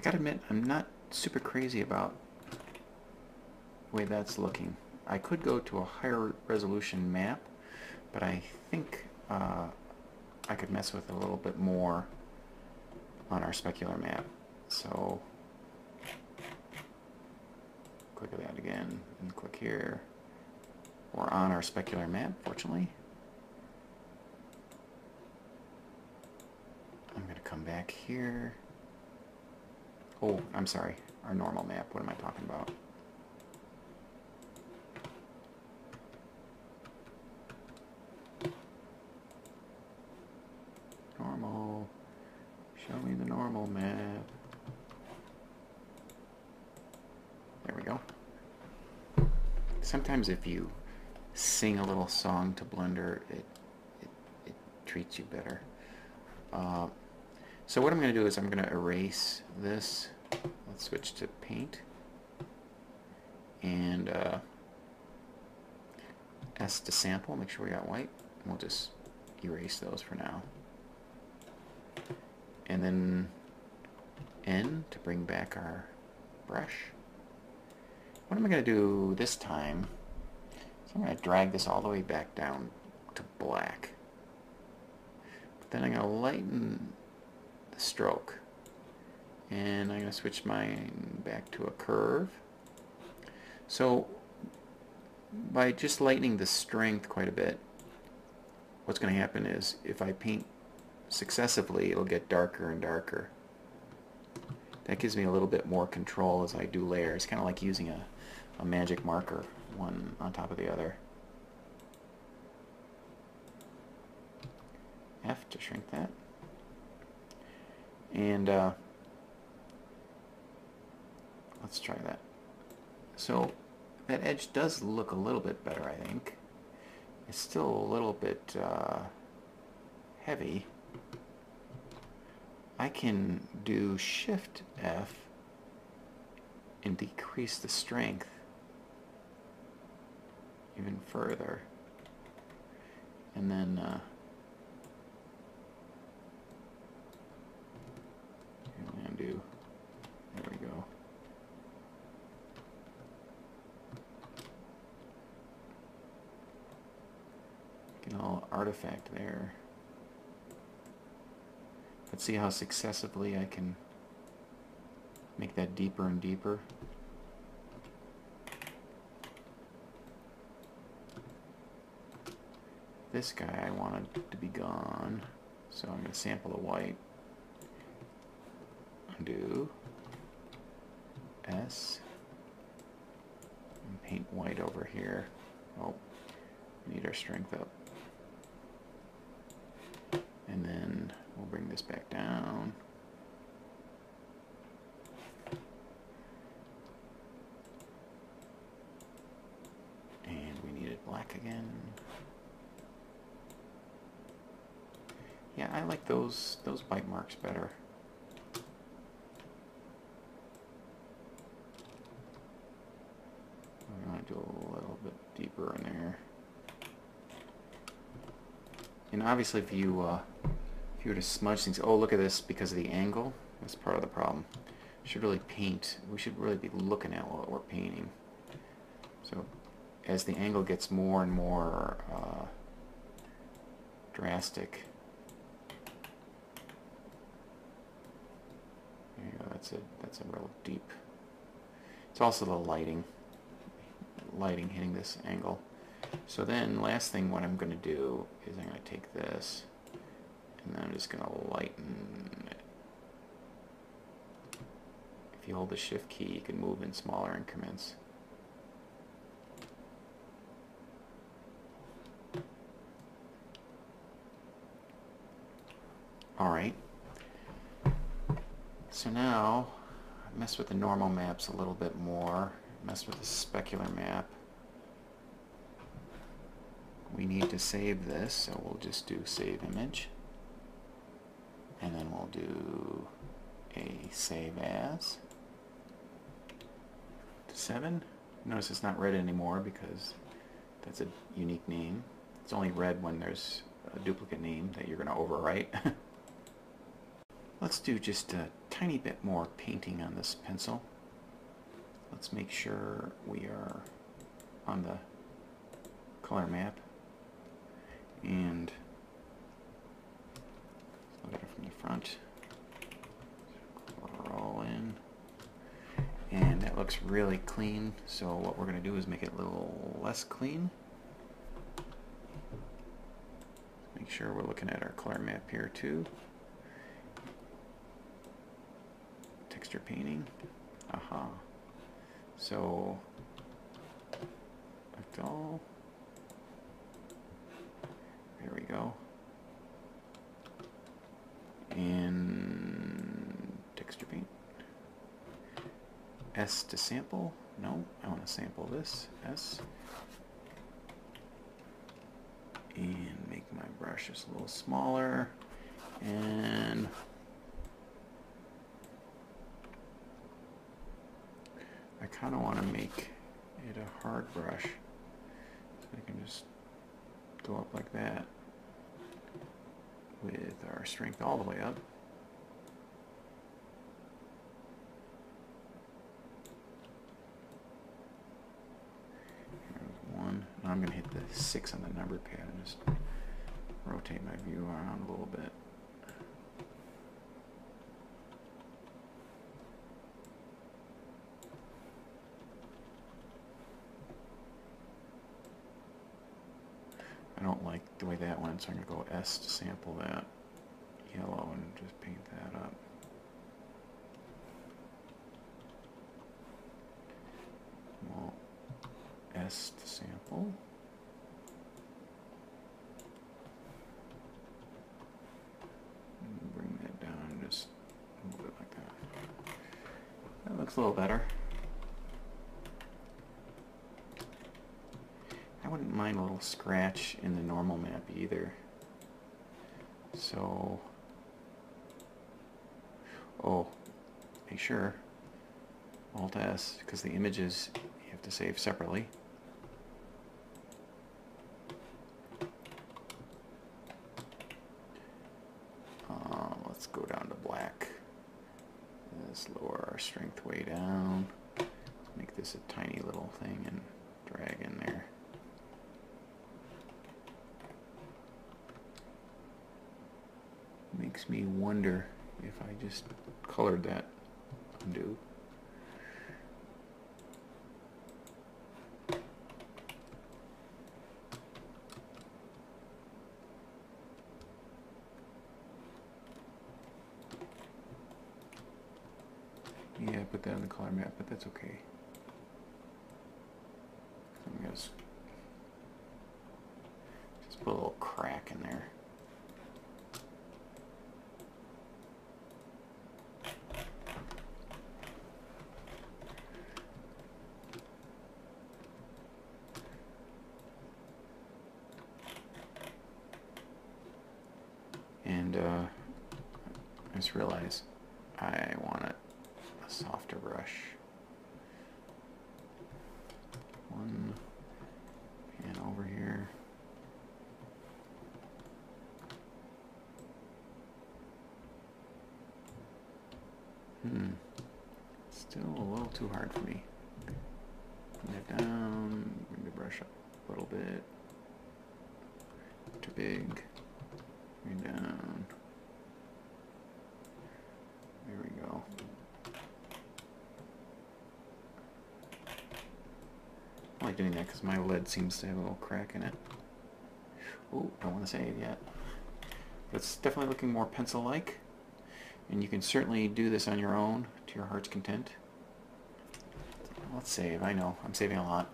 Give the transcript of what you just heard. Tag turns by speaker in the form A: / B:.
A: I gotta admit, I'm not super crazy about the way that's looking. I could go to a higher resolution map, but I think uh, I could mess with it a little bit more on our specular map. So click that again and click here. We're on our specular map, fortunately. I'm going to come back here. Oh, I'm sorry. Our normal map. What am I talking about? Normal. Show me the normal map. There we go. Sometimes if you sing a little song to Blender, it, it, it treats you better. Uh, so what I'm going to do is I'm going to erase this. Let's switch to paint. And uh, S to sample, make sure we got white. We'll just erase those for now. And then N to bring back our brush. What am I going to do this time? So I'm going to drag this all the way back down to black. But then I'm going to lighten stroke. And I'm going to switch mine back to a curve. So by just lightening the strength quite a bit, what's going to happen is if I paint successively, it'll get darker and darker. That gives me a little bit more control as I do layers, kind of like using a a magic marker, one on top of the other. F to shrink that. And uh, let's try that. So that edge does look a little bit better, I think. It's still a little bit uh, heavy. I can do Shift F and decrease the strength even further. And then uh, undo. There we go. Get a artifact there. Let's see how successively I can make that deeper and deeper. This guy I wanted to be gone, so I'm going to sample the white. Undo. S. And paint white over here. Oh, need our strength up. And then we'll bring this back down. And we need it black again. Yeah, I like those those bite marks better. I'm going to do a little bit deeper in there. And obviously if you uh, if you were to smudge things, oh look at this, because of the angle, that's part of the problem. should really paint, we should really be looking at what we're painting. So as the angle gets more and more uh, drastic, that's a that's a real deep. It's also the lighting, lighting hitting this angle. So then, last thing, what I'm going to do is I'm going to take this, and then I'm just going to lighten it. If you hold the shift key, you can move in smaller increments. Alright, so now, mess with the normal maps a little bit more, mess with the specular map. We need to save this, so we'll just do save image. And then we'll do a save as. 7. Notice it's not red anymore because that's a unique name. It's only red when there's a duplicate name that you're going to overwrite. Let's do just a tiny bit more painting on this pencil. Let's make sure we are on the color map. And look at it from the front. Roll in. And that looks really clean. So what we're going to do is make it a little less clean. Make sure we're looking at our color map here too. Texture painting. Aha. So, like all. There we go. And texture paint. S to sample. No, I want to sample this. S. And make my brush just a little smaller. And I kind of want to make it a hard brush. So I can just go up like that with our strength all the way up. One. Now I'm going to hit the 6 on the number pad and just rotate my view around a little bit. I don't like the way that went, so I'm going to go S to sample that yellow and just paint that up. Well, S to sample. Bring that down just move it like that. That looks a little better. Wouldn't mind a little scratch in the normal map either. So, oh, make sure, Alt S, because the images you have to save separately. Uh, let's go down to black. Let's lower our strength way down. Make this a tiny little thing and drag in there. Makes me wonder if I just colored that undo. Yeah, I put that on the color map, but that's okay. I'm gonna s- just put a little crack in there. And uh, I just I want it a softer brush. One and over here. Hmm. Still a little too hard for me. Bring it down, bring the brush up a little bit. Too big. Bring it down. There we go. I like doing that because my lead seems to have a little crack in it. Oh, don't want to it yet. But it's definitely looking more pencil-like. And you can certainly do this on your own to your heart's content. Let's save. I know. I'm saving a lot.